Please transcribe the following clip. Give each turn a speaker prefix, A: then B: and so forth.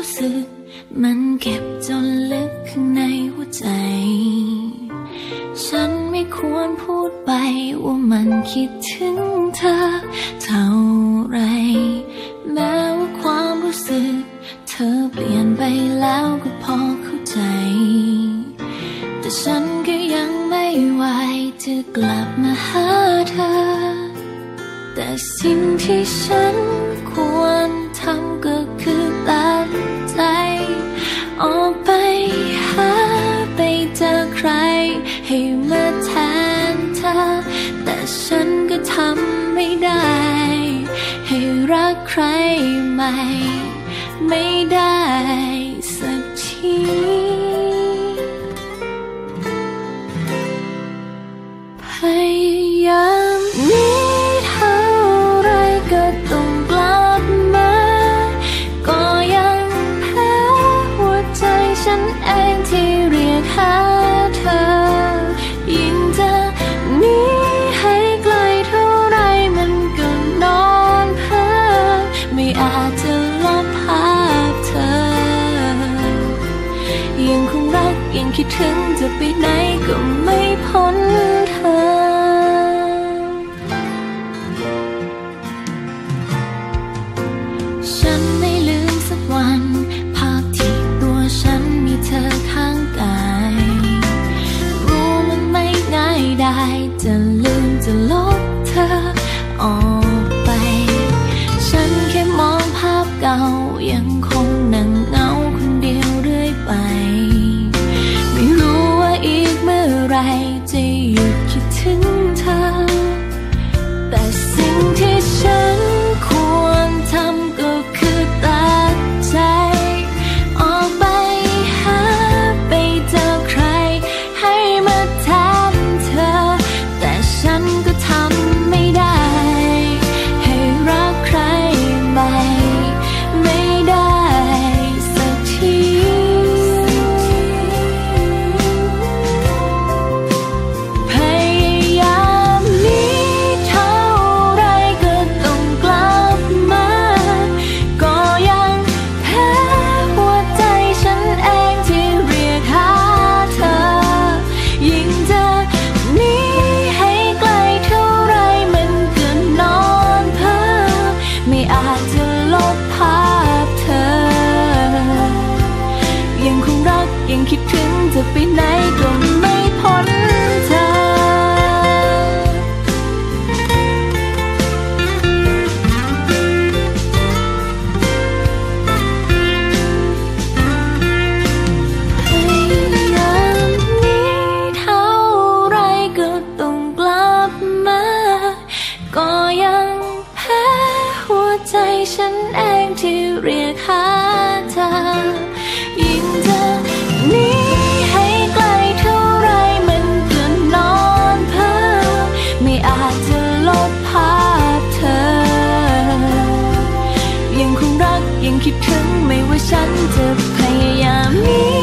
A: ู้สึก มันเก็บจนลึกข้างในหัวใจ ฉันไม่ควรพูดไปว่ามันคิดถึงเธอ เท่าไร แม้ว่าความรู้สึก เธอเปลี่ยนไปแล้วก็พอเข้าใจ แต่ฉันก็ยังไม่ไหวจะกลับมาหาเธอ แต่สิ่งที่ฉันควรทำก็คือตา รักใครใหม่ ไม่ได้สักที จะลบภาพเธอ ยังคงรักยังคิดถึงจะไปไหนก็ไม่พ้น คิดถึงไม่ว่าฉันจะพยายามมี